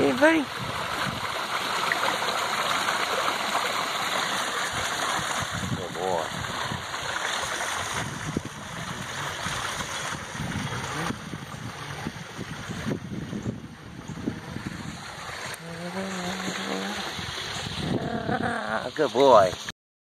Hey, buddy. Good boy. Good boy.